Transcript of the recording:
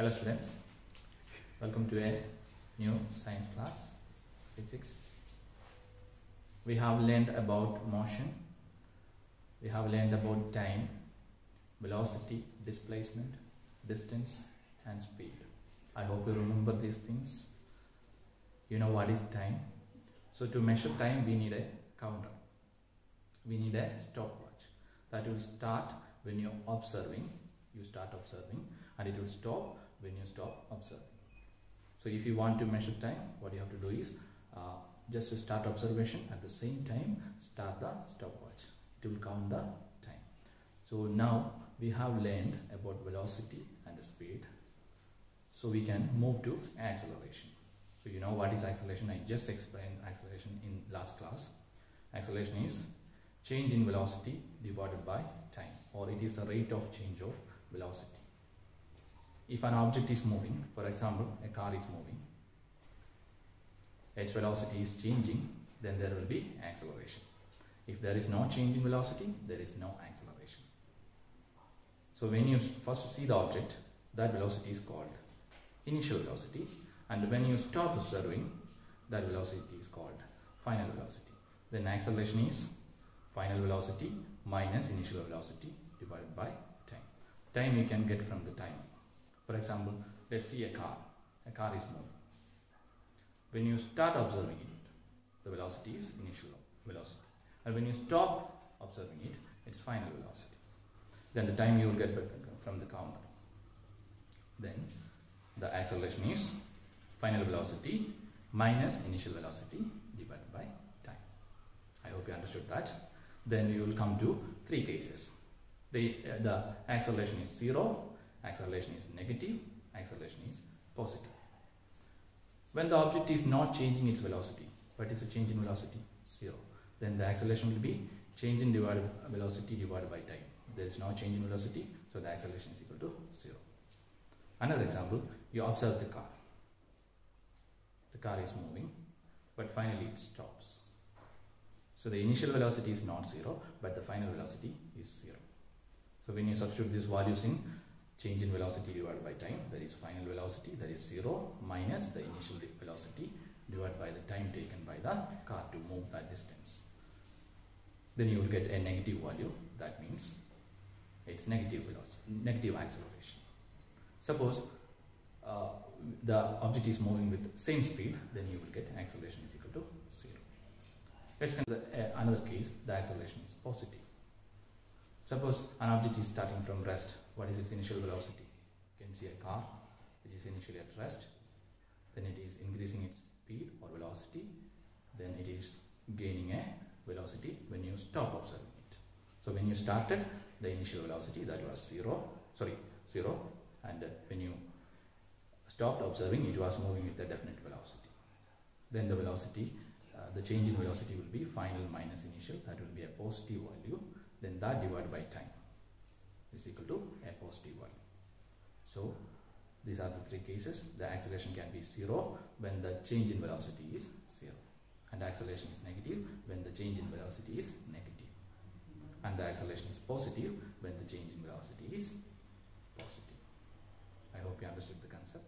Hello students, welcome to a new science class, physics. We have learned about motion, we have learned about time, velocity, displacement, distance and speed. I hope you remember these things. You know what is time. So to measure time we need a counter. We need a stopwatch that will start when you're observing. You start observing and it will stop when you stop observing. So if you want to measure time, what you have to do is uh, just start observation at the same time start the stopwatch. It will count the time. So now we have learned about velocity and the speed. So we can move to acceleration. So you know what is acceleration? I just explained acceleration in last class. Acceleration is change in velocity divided by time or it is the rate of change of velocity. If an object is moving, for example, a car is moving, its velocity is changing, then there will be acceleration. If there is no change in velocity, there is no acceleration. So when you first see the object, that velocity is called initial velocity and when you stop observing, that velocity is called final velocity. Then acceleration is final velocity minus initial velocity divided by time. Time you can get from the time. For example, let's see a car. A car is moving. When you start observing it, the velocity is initial velocity. And when you stop observing it, it's final velocity. Then the time you will get from the counter. Then the acceleration is final velocity minus initial velocity divided by time. I hope you understood that. Then you will come to three cases. The, uh, the acceleration is zero, acceleration is negative, acceleration is positive. When the object is not changing its velocity, what is the change in velocity? Zero. Then the acceleration will be change in divided velocity divided by time. There is no change in velocity, so the acceleration is equal to zero. Another example, you observe the car. The car is moving, but finally it stops. So the initial velocity is not zero, but the final velocity is zero. So when you substitute these values in change in velocity divided by time, that is final velocity, that is zero minus the initial velocity divided by the time taken by the car to move that distance. Then you will get a negative value, that means it's negative velocity, negative acceleration. Suppose uh, the object is moving with same speed, then you will get acceleration is equal to zero. Let's consider uh, another case, the acceleration is positive. Suppose an object is starting from rest, what is its initial velocity? You can see a car which is initially at rest, then it is increasing its speed or velocity, then it is gaining a velocity when you stop observing it. So when you started, the initial velocity that was zero, sorry, zero, and when you stopped observing, it was moving with a definite velocity. Then the velocity, uh, the change in velocity will be final minus initial, that will be a positive value, then that divided by time is equal to a positive value. So these are the three cases. The acceleration can be zero when the change in velocity is zero, and acceleration is negative when the change in velocity is negative, and the acceleration is positive when the change in velocity is positive. I hope you understood the concept.